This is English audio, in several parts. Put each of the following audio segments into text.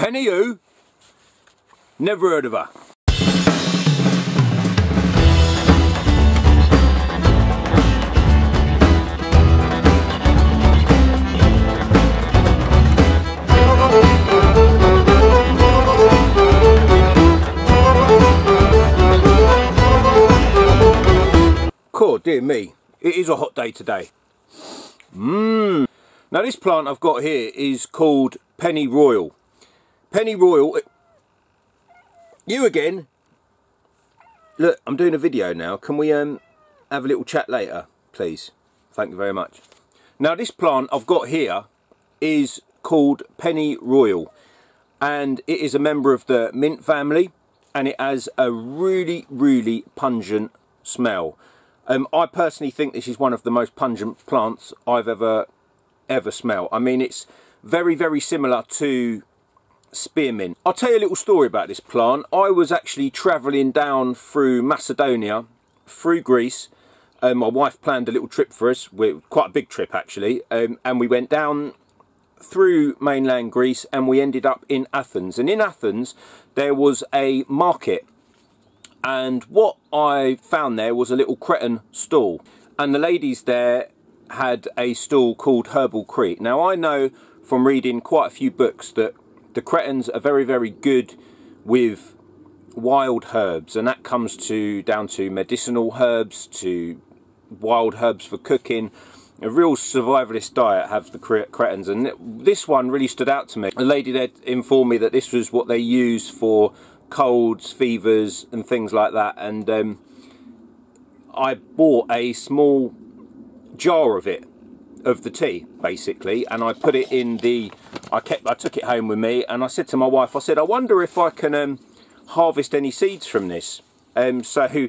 Penny who? Never heard of her. Cool, dear me, it is a hot day today. Mmm. Now this plant I've got here is called Penny Royal. Penny Royal, you again. Look, I'm doing a video now. Can we um have a little chat later, please? Thank you very much. Now this plant I've got here is called Penny Royal and it is a member of the mint family and it has a really, really pungent smell. Um, I personally think this is one of the most pungent plants I've ever ever smelled. I mean, it's very, very similar to spearmint. I'll tell you a little story about this plant. I was actually travelling down through Macedonia, through Greece. Um, my wife planned a little trip for us, quite a big trip actually, um, and we went down through mainland Greece and we ended up in Athens. And in Athens, there was a market and what I found there was a little Cretan stall and the ladies there had a stall called Herbal Crete. Now I know from reading quite a few books that the Cretans are very very good with wild herbs and that comes to down to medicinal herbs to wild herbs for cooking a real survivalist diet have the Cretans, and this one really stood out to me. A lady there informed me that this was what they use for colds, fevers and things like that and um, I bought a small jar of it of the tea basically and I put it in the I kept I took it home with me and I said to my wife I said I wonder if I can um, harvest any seeds from this. Um, so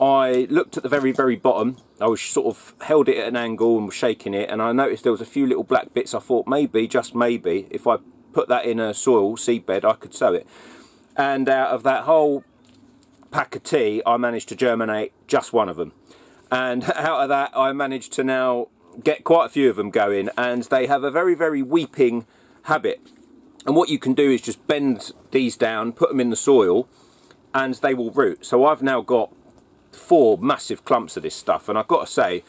I looked at the very very bottom. I was sort of held it at an angle and was shaking it and I noticed there was a few little black bits. I thought maybe just maybe if I put that in a soil seed bed I could sow it. And out of that whole pack of tea I managed to germinate just one of them. And out of that I managed to now get quite a few of them going and they have a very very weeping habit and what you can do is just bend these down put them in the soil and they will root so I've now got four massive clumps of this stuff and I've got to say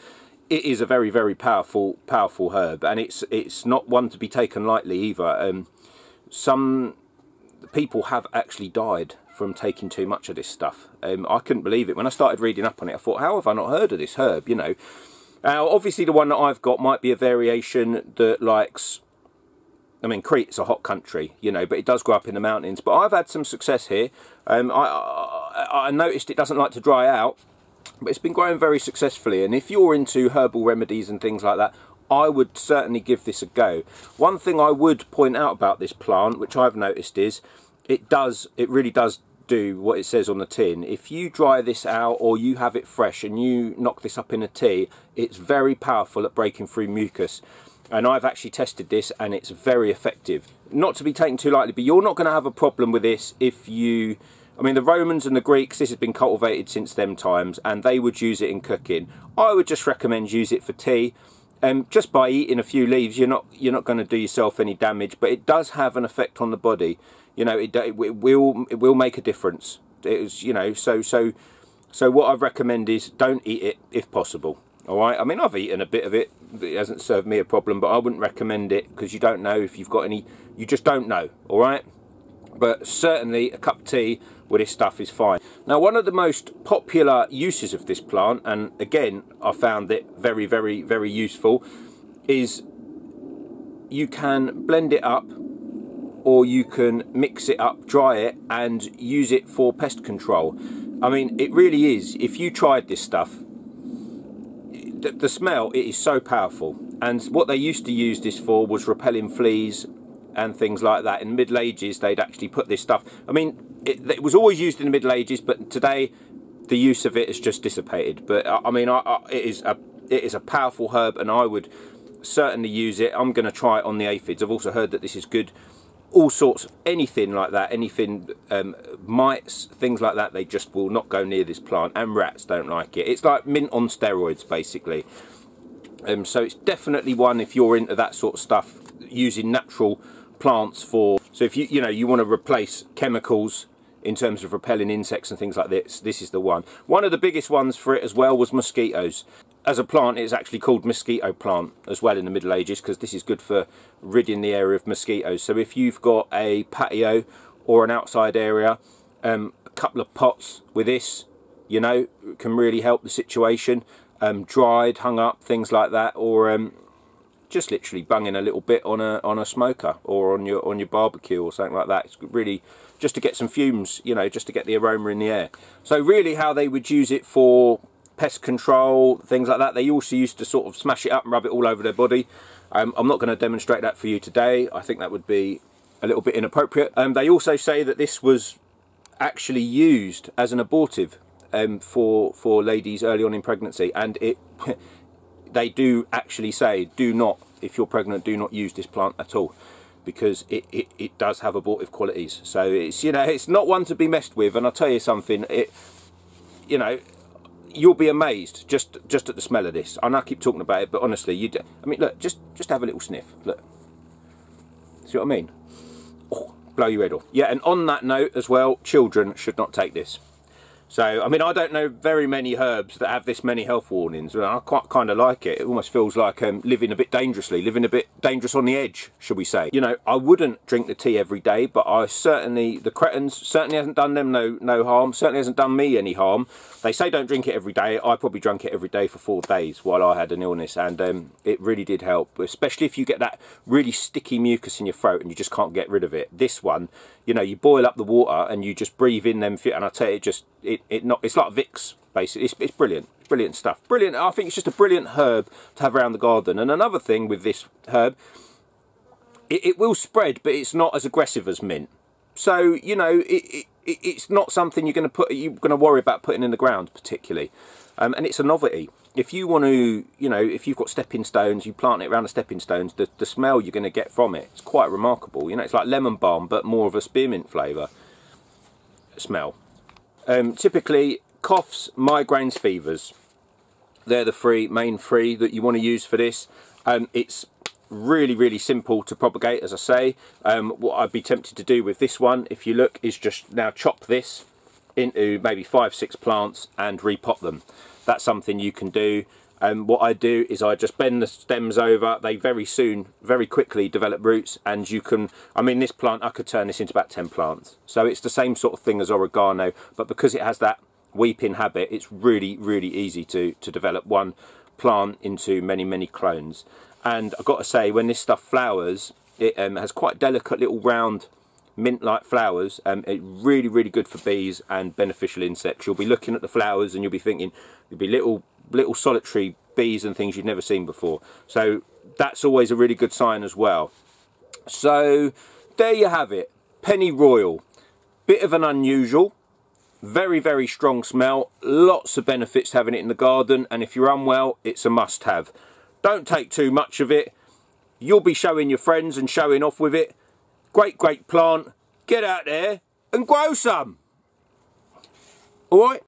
it is a very very powerful powerful herb and it's it's not one to be taken lightly either um, some people have actually died from taking too much of this stuff. Um, I couldn't believe it. When I started reading up on it, I thought, how have I not heard of this herb, you know? Now, obviously the one that I've got might be a variation that likes... I mean, Crete's a hot country, you know, but it does grow up in the mountains. But I've had some success here. Um, I, I, I noticed it doesn't like to dry out, but it's been growing very successfully. And if you're into herbal remedies and things like that, I would certainly give this a go. One thing I would point out about this plant, which I've noticed is, it does, it really does do what it says on the tin. If you dry this out or you have it fresh and you knock this up in a tea, it's very powerful at breaking through mucus. And I've actually tested this and it's very effective. Not to be taken too lightly, but you're not going to have a problem with this if you... I mean, the Romans and the Greeks, this has been cultivated since them times, and they would use it in cooking. I would just recommend use it for tea. Um, just by eating a few leaves, you're not you're not going to do yourself any damage, but it does have an effect on the body. You know it, it will it will make a difference. It is you know so so so what I recommend is don't eat it if possible all right? I mean I've eaten a bit of it it hasn't served me a problem but I wouldn't recommend it because you don't know if you've got any you just don't know all right? But certainly a cup of tea with this stuff is fine now one of the most popular uses of this plant and again I found it very very very useful is you can blend it up or you can mix it up, dry it, and use it for pest control. I mean, it really is. If you tried this stuff, the, the smell, it is so powerful. And what they used to use this for was repelling fleas and things like that. In the Middle Ages, they'd actually put this stuff. I mean, it, it was always used in the Middle Ages, but today the use of it has just dissipated. But I, I mean, I, I, it is a it is a powerful herb, and I would certainly use it. I'm going to try it on the aphids. I've also heard that this is good all sorts of anything like that, anything, um, mites, things like that, they just will not go near this plant, and rats don't like it. It's like mint on steroids, basically. Um, so it's definitely one, if you're into that sort of stuff, using natural plants for so if you you know you want to replace chemicals in terms of repelling insects and things like this this is the one. One of the biggest ones for it as well was mosquitoes. As a plant it's actually called mosquito plant as well in the middle ages because this is good for ridding the area of mosquitoes. So if you've got a patio or an outside area um, a couple of pots with this you know can really help the situation. Um, dried hung up things like that or um, just literally bunging a little bit on a on a smoker or on your on your barbecue or something like that. It's really just to get some fumes, you know, just to get the aroma in the air. So really how they would use it for pest control, things like that. They also used to sort of smash it up and rub it all over their body. Um, I'm not going to demonstrate that for you today. I think that would be a little bit inappropriate. Um, they also say that this was actually used as an abortive um, for for ladies early on in pregnancy, and it they do actually say do not, if you're pregnant, do not use this plant at all because it, it, it does have abortive qualities. So it's, you know, it's not one to be messed with. And I'll tell you something, it, you know, you'll be amazed just just at the smell of this. I know I keep talking about it, but honestly, you. Do, I mean, look, just just have a little sniff. Look, see what I mean? Oh, blow your head off. Yeah, and on that note as well, children should not take this. So, I mean, I don't know very many herbs that have this many health warnings. I quite kind of like it. It almost feels like um, living a bit dangerously, living a bit dangerous on the edge, should we say. You know, I wouldn't drink the tea every day, but I certainly, the Cretans certainly hasn't done them no, no harm, certainly hasn't done me any harm. They say don't drink it every day. I probably drank it every day for four days while I had an illness, and um, it really did help, especially if you get that really sticky mucus in your throat and you just can't get rid of it. This one, you know, you boil up the water and you just breathe in them, and I tell you, it just, it, it not, it's like Vicks, basically. It's, it's brilliant, brilliant stuff. Brilliant, I think it's just a brilliant herb to have around the garden. And another thing with this herb, it, it will spread, but it's not as aggressive as mint. So, you know, it, it, it's not something you're going to put, you're going to worry about putting in the ground particularly. Um, and it's a novelty if you want to, you know, if you've got stepping stones, you plant it around the stepping stones, the, the smell you're going to get from it, it's quite remarkable. You know, it's like lemon balm, but more of a spearmint flavour smell. Um, typically, coughs, migraines, fevers. They're the three, main three that you want to use for this. Um, it's really, really simple to propagate, as I say. Um, what I'd be tempted to do with this one, if you look, is just now chop this into maybe five, six plants and repot them that's something you can do. What I do is I just bend the stems over. They very soon, very quickly develop roots and you can, I mean this plant, I could turn this into about 10 plants. So it's the same sort of thing as oregano, but because it has that weeping habit, it's really, really easy to, to develop one plant into many, many clones. And I've got to say, when this stuff flowers, it um, has quite delicate little round mint-like flowers. Um, it's really, really good for bees and beneficial insects. You'll be looking at the flowers and you'll be thinking, there'll be little, little solitary bees and things you've never seen before. So that's always a really good sign as well. So there you have it. Pennyroyal. Bit of an unusual. Very, very strong smell. Lots of benefits having it in the garden. And if you're unwell, it's a must-have. Don't take too much of it. You'll be showing your friends and showing off with it. Great, great plant. Get out there and grow some. All right?